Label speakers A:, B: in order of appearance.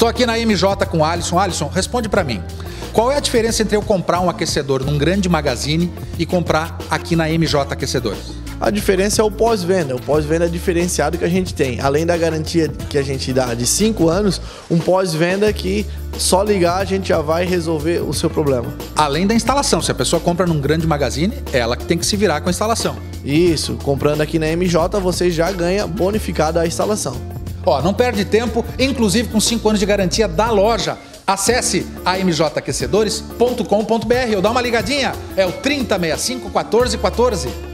A: Estou aqui na MJ com o Alisson. Alisson, responde para mim. Qual é a diferença entre eu comprar um aquecedor num grande magazine e comprar aqui na MJ Aquecedores?
B: A diferença é o pós-venda, o pós-venda diferenciado que a gente tem. Além da garantia que a gente dá de 5 anos, um pós-venda que só ligar a gente já vai resolver o seu problema.
A: Além da instalação, se a pessoa compra num grande magazine, ela que tem que se virar com a instalação.
B: Isso, comprando aqui na MJ você já ganha bonificada a instalação.
A: Ó, não perde tempo, inclusive com 5 anos de garantia da loja. Acesse amjaquecedores.com.br ou dá uma ligadinha, é o 3065 1414.